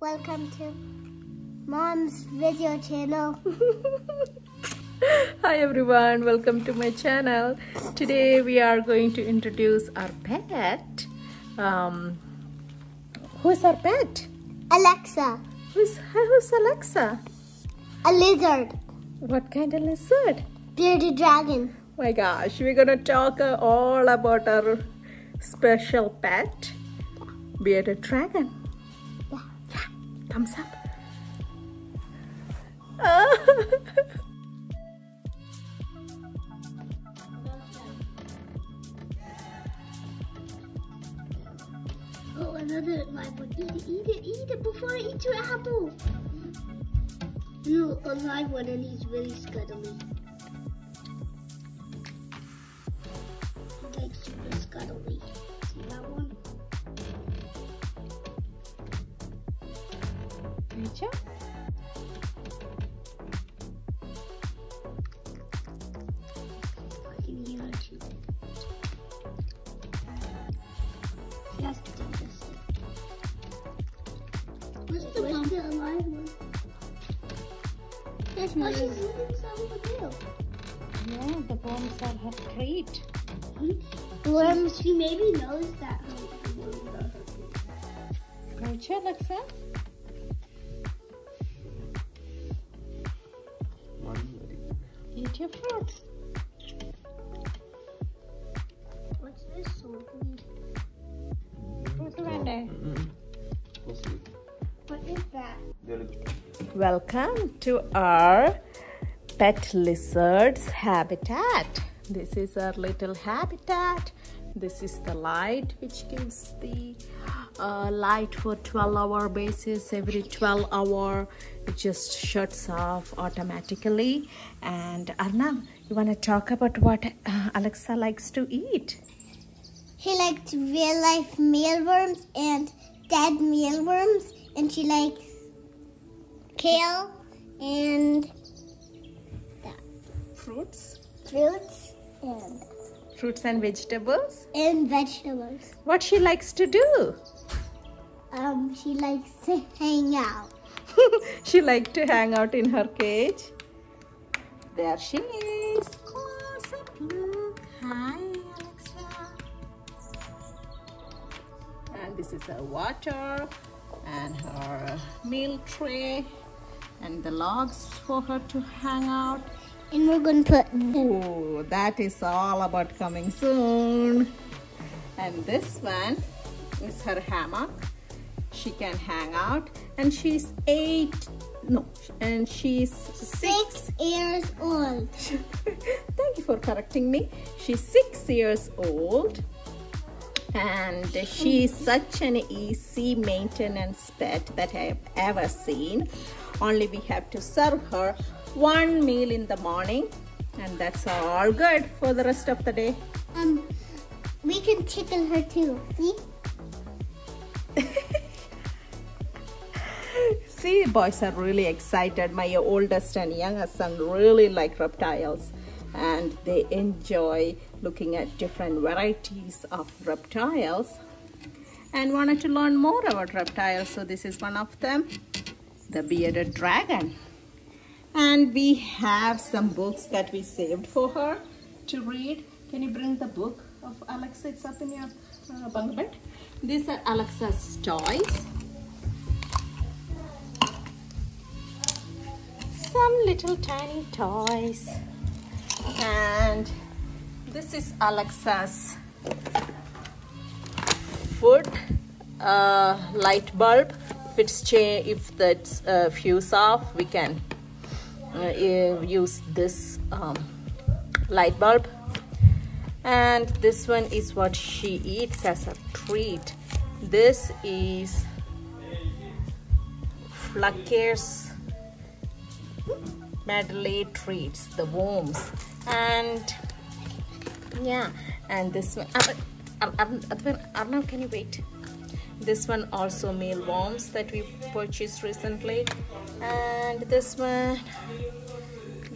Welcome to Mom's video channel. Hi everyone, welcome to my channel. Today we are going to introduce our pet. Um, who's our pet? Alexa, Who's, who's Alexa? a lizard, What kind of lizard? bearded dragon. my gosh, we're gonna talk uh, all about our special pet, bearded dragon. Thumbs up. Oh, another live one. Eat it, eat it, eat it before I eat your apple. No, a live one and he's really scuttly. Like super scuttly. See that one? Do this. Where's the Where's the alive one? There's oh, she's eating some of the tail. Yeah, the worms are her treat. Worms, she maybe knows that her worms are her food. Good Alexa. Your fruit. What's this song? Who's Randy? What is that? Welcome to our pet lizard's habitat. This is our little habitat. This is the light which gives the uh, light for 12 hour basis. Every 12 hour it just shuts off automatically. And Arnav, you want to talk about what uh, Alexa likes to eat? She likes real life mealworms and dead mealworms, and she likes kale and Fruits. fruits and Fruits and vegetables. and vegetables. What she likes to do? Um, she likes to hang out. she likes to hang out in her cage. There she is. Close up look. Hi, Alexa. And this is her water and her meal tray and the logs for her to hang out. And we're gonna put Oh, that is all about coming soon. And this one is her hammock. She can hang out and she's eight, no, and she's six. six years old. Thank you for correcting me. She's six years old and she's such an easy maintenance pet that I have ever seen. Only we have to serve her one meal in the morning and that's all good for the rest of the day. Um, we can tickle her too. See? See, boys are really excited. My oldest and youngest son really like reptiles and they enjoy looking at different varieties of reptiles and wanted to learn more about reptiles. So this is one of them, the bearded dragon. And we have some books that we saved for her to read. Can you bring the book of Alexa? It's up in your uh, bunk bed. These are Alexa's toys. Little tiny toys. And this is Alexa's foot uh, light bulb. If it's if that's uh, fuse off we can uh, use this um, light bulb. And this one is what she eats as a treat. This is Fluker's medley treats the worms. And yeah and this one Arnav, can you wait? This one also mealworms that we purchased recently. And this one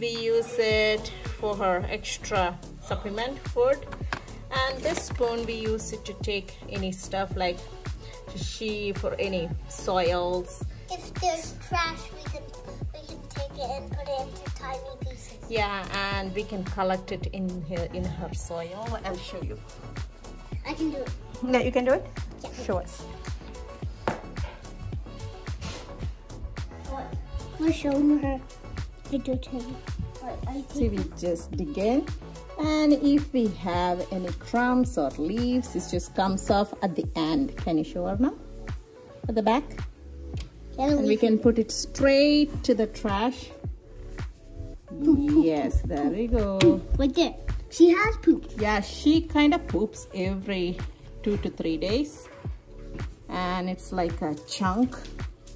we use it for her extra supplement food. And this spoon we use it to take any stuff like she for any soils. If there's trash, and put it into tiny pieces. Yeah, and we can collect it in her in her soil. I'll show you. I can do it. Yeah, you can do it. Yeah. Show us. What? I'm showing her. I do too. What? I See, we just dig in. And if we have any crumbs or leaves, it just comes off at the end. Can you show her now? At the back? And we can put it straight to the trash. Yes, there we go. Right there. She has poop. Yeah, she kind of poops every two to three days. And it's like a chunk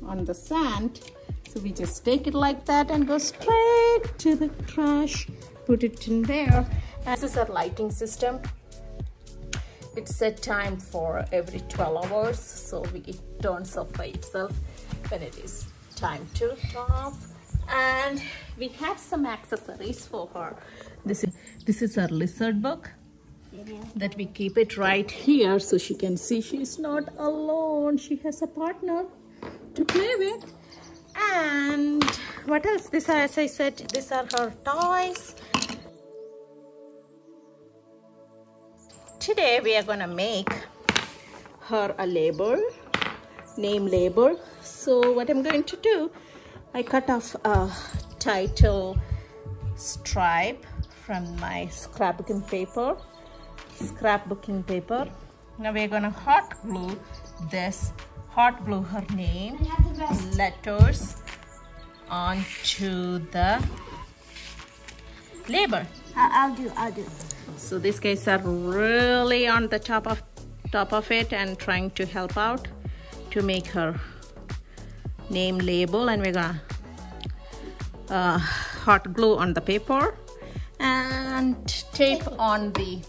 on the sand. So we just take it like that and go straight to the trash. Put it in there. And this is our lighting system. It's set time for every 12 hours. So we, it turns off by itself when it is time to off. And we have some accessories for her. This is, this is our lizard book that we keep it right here so she can see she's not alone. She has a partner to play with. And what else? This, as I said, these are her toys. Today we are gonna make her a label, name label. So what I'm going to do, I cut off a title stripe from my scrapbooking paper scrapbooking paper now we're gonna hot glue this hot glue her name letters onto the label I'll do. I'll do. so these guys are really on the top of top of it and trying to help out to make her name label and we're gonna uh, hot glue on the paper and tape on the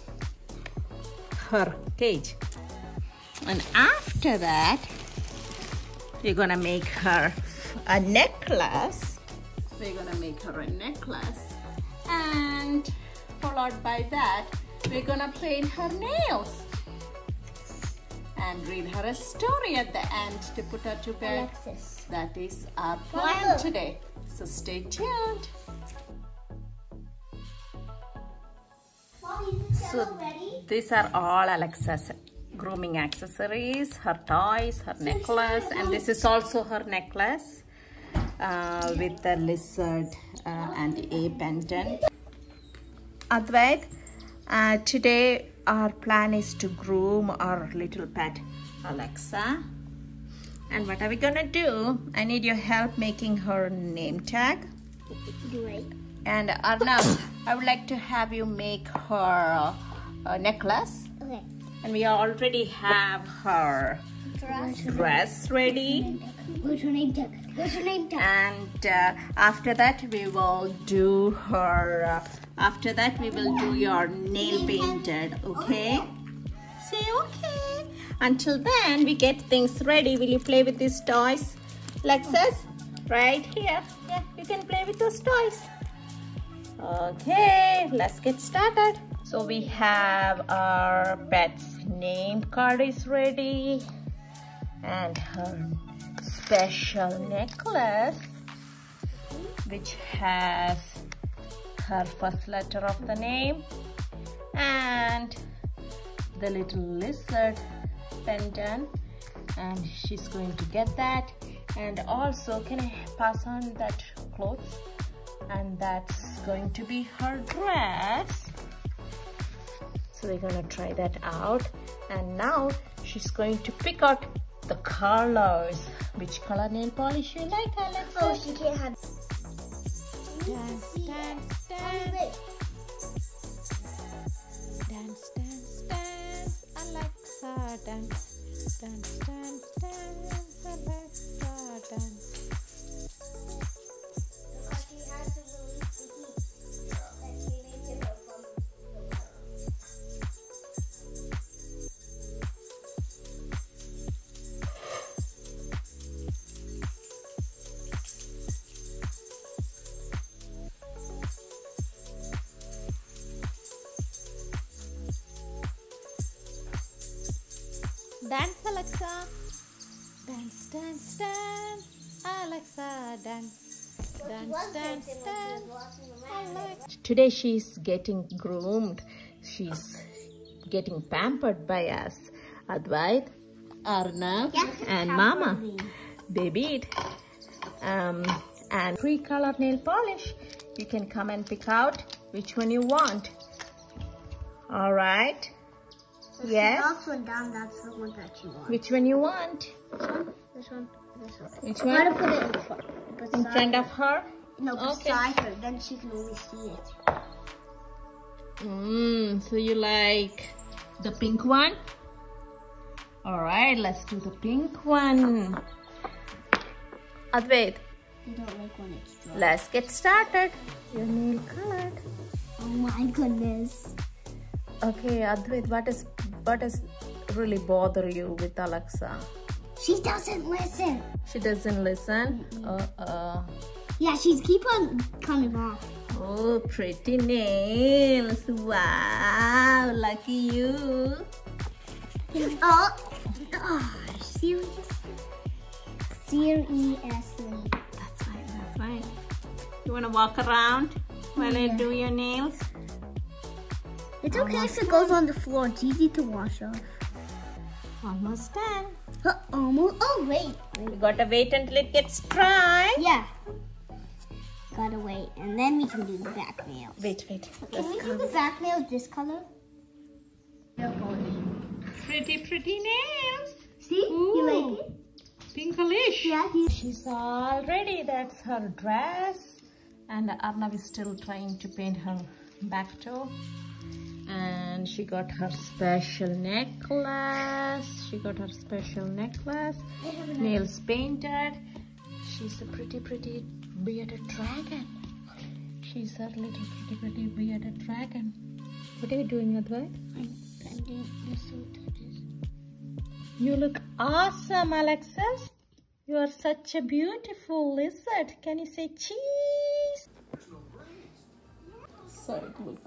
her cage. And after that we're gonna make her a necklace. We're gonna make her a necklace. And followed by that we're gonna paint her nails and read her a story at the end to put her to bed. Alexis. that is our plan today. So stay tuned. Mommy, So these are all Alexa's grooming accessories, her toys, her necklace, and this is also her necklace uh, with the lizard uh, and a pendant. Advait, uh, today our plan is to groom our little pet Alexa. And what are we gonna do? I need your help making her name tag. And Arnav, I would like to have you make her a necklace. Okay. And we already have her Dress. dress ready. What's her name tag? What's her name tag? And uh, after that, we will do her. Uh, after that, we will do your nail painted. Okay? Say okay. Until then, we get things ready. Will you play with these toys, Lexus? Right here. Yeah, you can play with those toys. Okay, let's get started. So we have our pet's name card is ready and her special necklace which has her first letter of the name and the little lizard pendant. And she's going to get that. And also can I pass on that clothes? And that's going to be her dress so we're gonna try that out. And now she's going to pick out the colors. Which color nail polish you like Alexa? Oh, she can't have. Dance, dance, dance, dance, dance, dance, Alexa, dance, dance, dance, dance, Alexa, dance. Dance, Alexa. Dance, dance, dance. Alexa, dance, dance, dance, dance. Like. Today she's getting groomed. She's getting pampered by us. Advait, Arna, and Mama. Baby. Um, and three color nail polish. You can come and pick out which one you want. All right. Yes. Last one down, that's the one that you want. Which one you want? This one, this one. Which You gotta one? put it in front. In front of her? no, Okay. beside her. Then she can only see it. Mmm, so you like the pink one? All right, let's do the pink one. Advait, You don't like when it's dry. let's get started. Your nail colored. Oh my goodness. Okay, Advait, what is what is really bother you with Alexa? She doesn't listen. She doesn't listen. Uh uh. Yeah, she's keep on coming off. Oh, pretty nails! Wow, lucky you. Oh, oh serious? Seriously. That's fine, that's fine. You wanna walk around while I Yeah. do your nails? It's okay if it goes on the floor. It's easy to wash off. Almost done. Uh, almost. Oh, wait. We gotta wait until it gets dry. Yeah. Gotta wait. And then we can do the back nails. Wait, wait. Can we do the back nails this color? Yeah, pretty, pretty nails. See? You like it? Pinkalish. Yeah. you- She's all ready. That's her dress. And Arnav is still trying to paint her back toe. And she got her special necklace. She got her special necklace. Nails painted. She's a pretty, pretty bearded dragon. She's a little pretty, pretty bearded dragon. What are you doing, Advait? I'm bending this so touches. You look awesome, Alexis. You are such a beautiful lizard. Can you say cheese? So it look